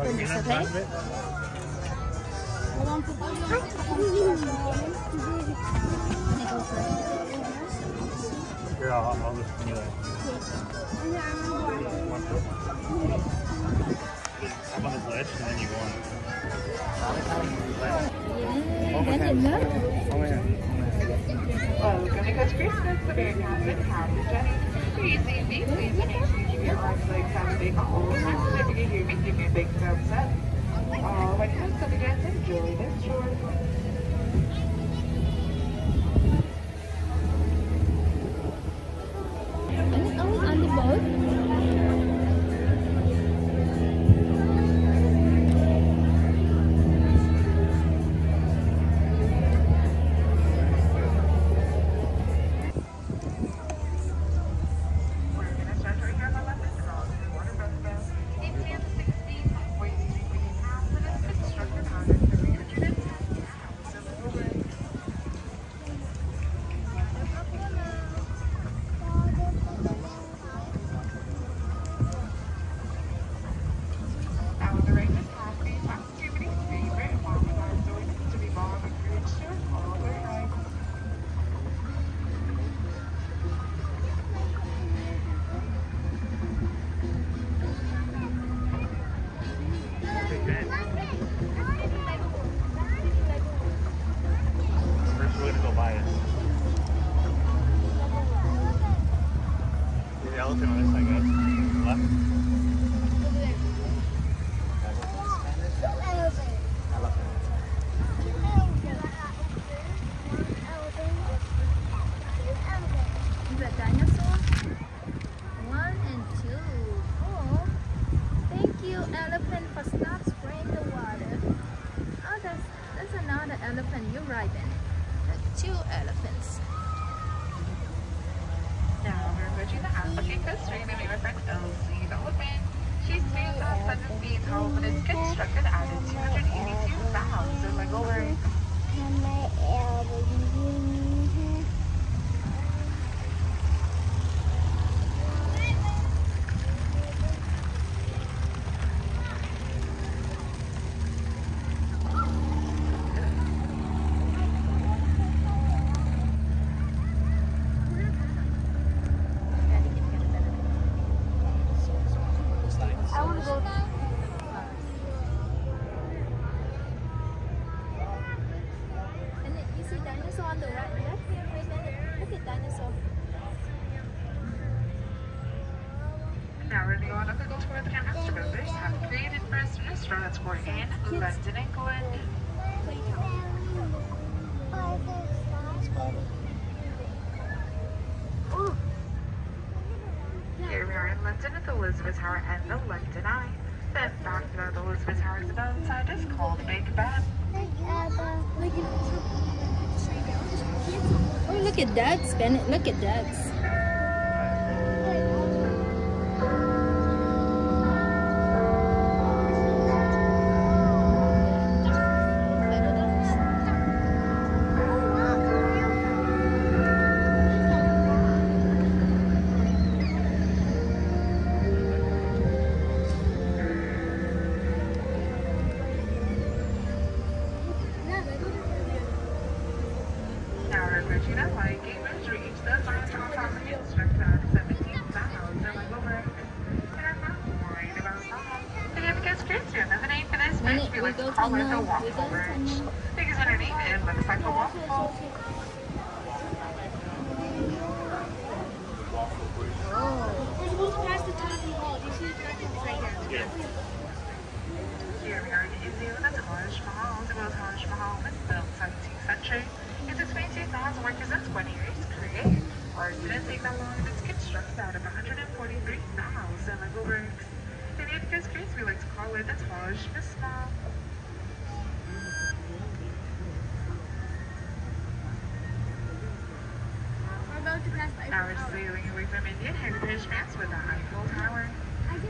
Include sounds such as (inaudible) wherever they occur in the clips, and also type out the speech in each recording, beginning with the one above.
open this, okay? Hold on for Here, I'll, I'll just give you that. Up on this ledge, and then you go on. Oh, oh yeah. Oh, Welcome to Coast Cruise, the Bear Cabin. Howdy, Jenny. Please see me, please make sure you keep your arms, legs, out of the whole time. If you can hear me, give me a big thumbs up. Elephant. You're right, then. That's two elephants. Now we're approaching the African Coast Ring and we have friend Elsie the elephant. She stands at 7 feet tall but is constructed at a 282 pounds of wiggle room. I want to go. And then you see dinosaur on the right, left here, right there. Look at dinosaur. Now we're going to go tour the Master Builders have created for us restaurants for in London, England. Here we are in London at the Elizabeth Tower and the London Eye. Then back to the Elizabeth Tower's above side is called Big Ben. Oh, look at ducks, Bennett. Look at ducks. This We we like go to the tunnel, we go Waffle Bridge. tunnel. Because underneath it looks like a waffle. Oh. We're supposed to pass the Taj Mahal. Do you see the directions right here? Yeah. Here we are in India with the Taj Mahal. The World Taj Mahal was built 17th century. It took 22,000 workers and 20 years to create. Or it didn't take that long and it's constructed out of 143,000 Lego bricks. Case, we like to call it the Taj Mahal. We're. Now are sailing away from Indian heritage maps with the Eiffel Tower.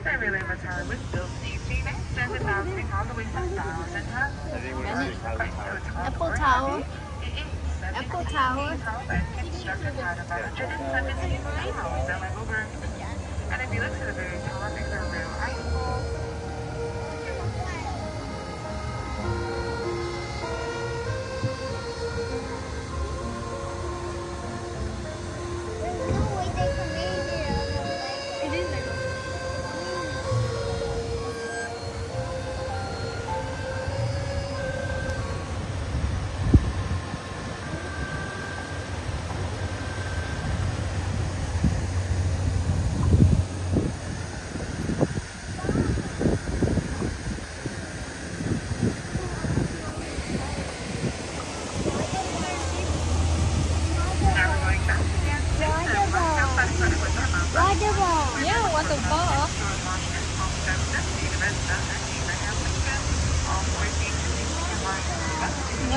The Railway Tower was built in 18 and bouncing all the way from thousand tons. We're Apple Tower. Apple Tower. constructed out of 117 panels over. And if you look to the very top,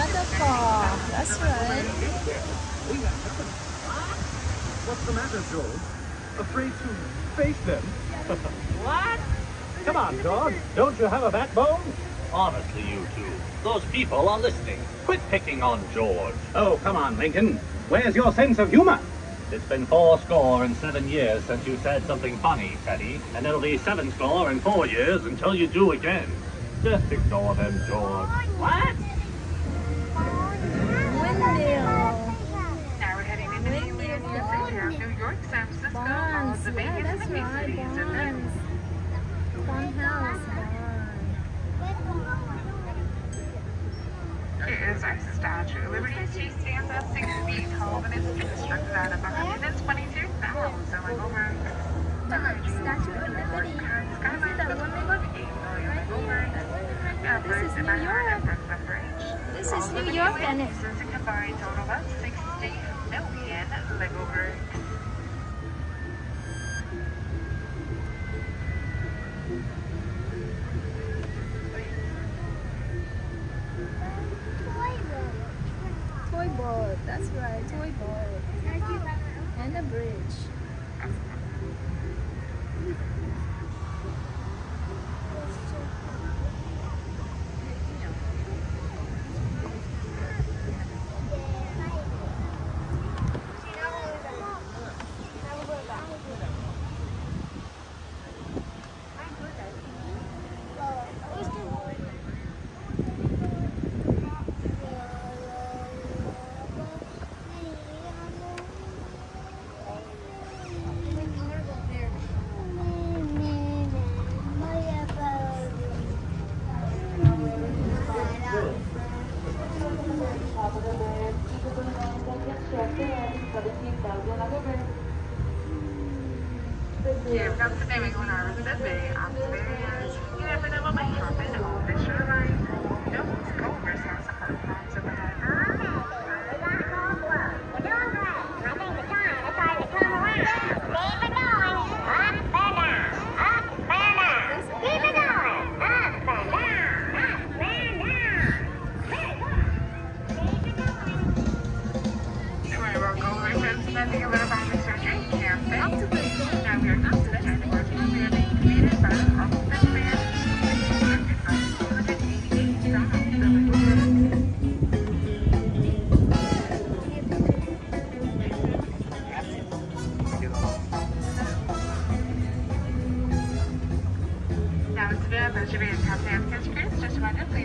What? That's right. What's the matter, George? Afraid to face them? (laughs) what? Come on, George. Don't you have a backbone? Honestly, you two, those people are listening. Quit picking on George. Oh, come on, Lincoln. Where's your sense of humor? It's been four score and seven years since you said something funny, Teddy, and it'll be seven score and four years until you do again. Just ignore them, George. What? York, San Francisco, all the Yeah, that's right. cities, and then Bonds. Farmhouse. Bond. Here is our Statue of Liberty. She stands at six feet tall and is constructed out of 122,000 over. The Statue of Liberty. Skyline that with woman? above 8 million over. Yeah, This is New and York. This is New the York, and it- Toy boat. That's right. Toy boat. And a bridge.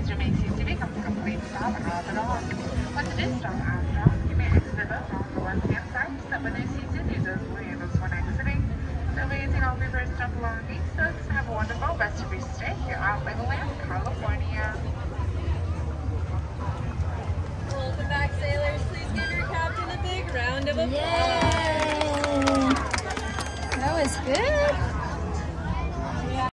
Resume complete stop at Once it is stop you may exit the bus on the left hand side. Those exiting. All along. Have a wonderful of your stay here Legoland, California. Back sailors. Please give your captain a big round of applause. Yay! That was good.